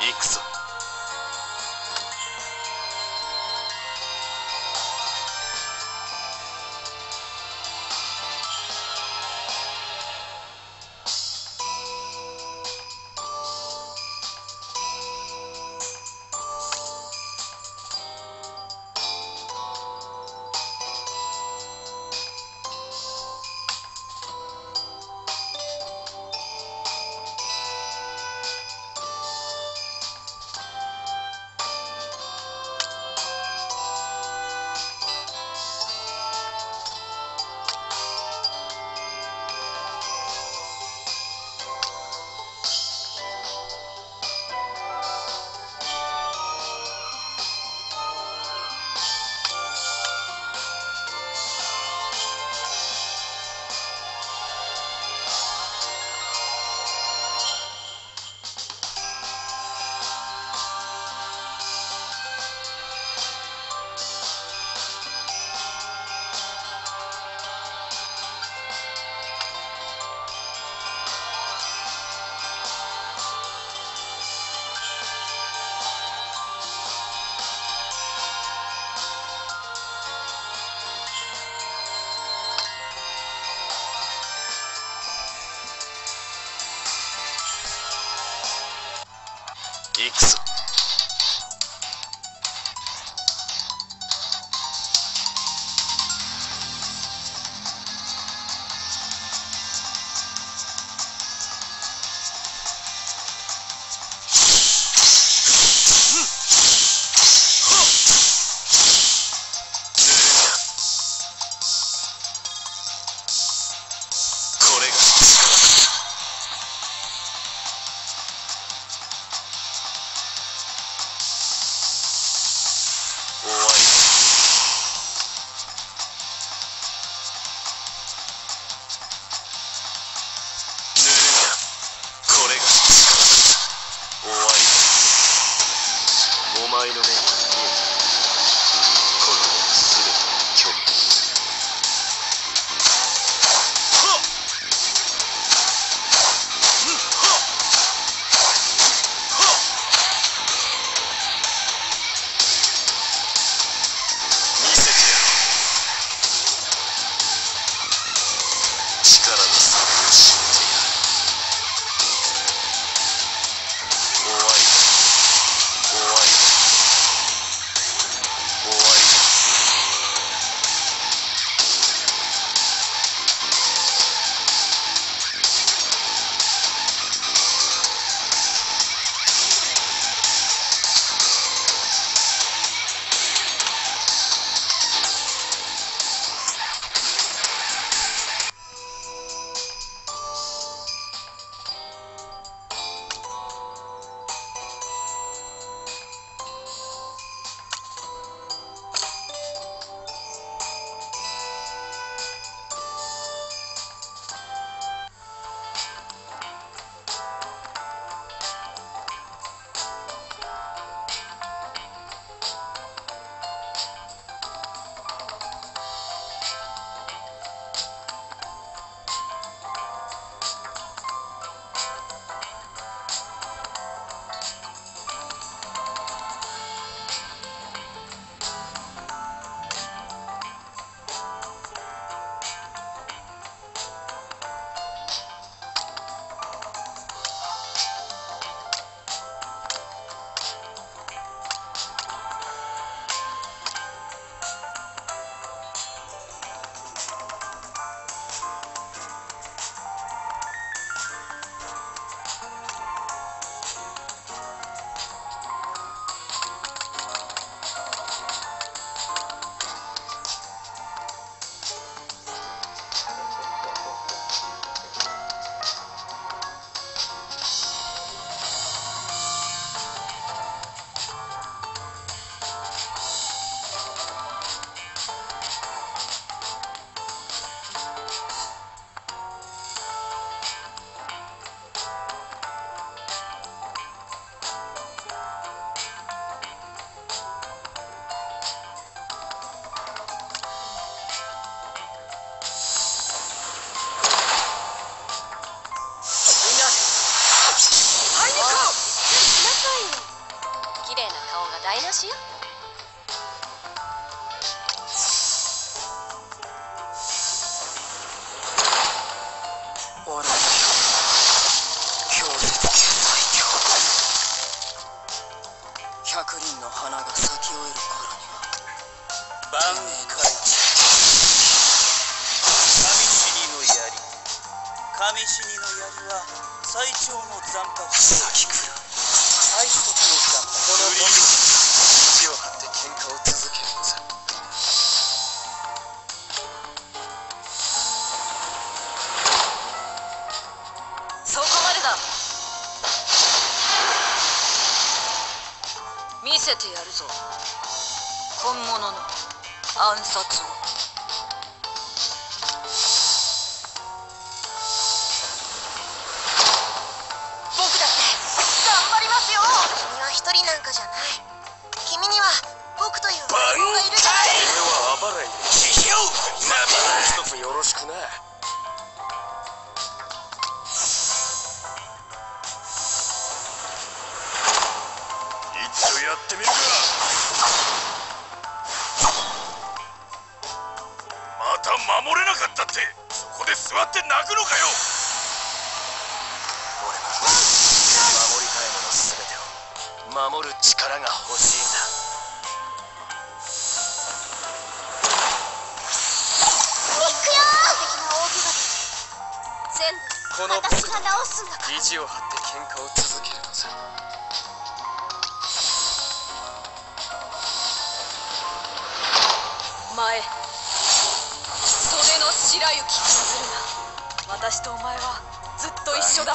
行くぞ。合いの目台無しよ。せてやるぞ。本物の暗殺を僕だって頑張りますよ。君は一人なんかじゃない。君には僕という挽相棒がいるじゃないが欲しいんだ行くよ的な大怪我で全この部私が治すんだから。意地を張って喧嘩を続けるのさ前袖の白雪譲るな私とお前はずっと一緒だ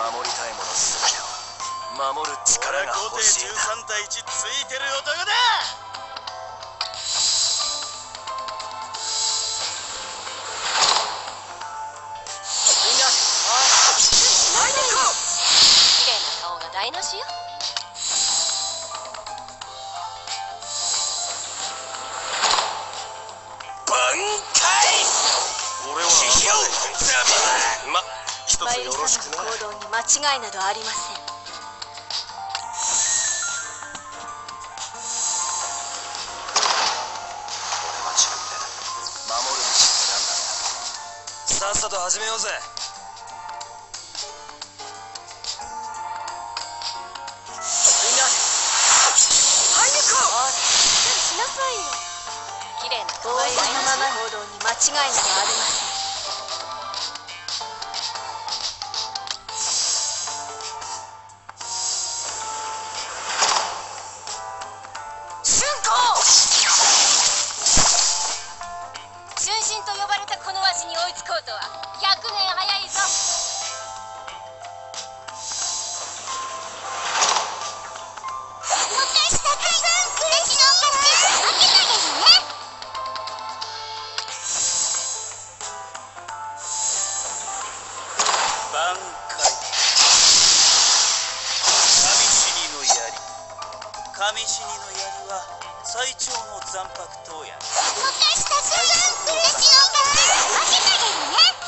守りたいもの全てを。守る力が欲しいんだ。よろしくな。行動に間違いなどありません。俺は準備だ守る道を選んだんだ。さっさと始めようぜ。みんな入りこしっかりしなさいよ。綺麗な可愛いままの行動に間違いなどありません神死にの槍は最長の残白刀や。私たくさん嬉しいお菓子分けてあげるね。